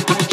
supposed to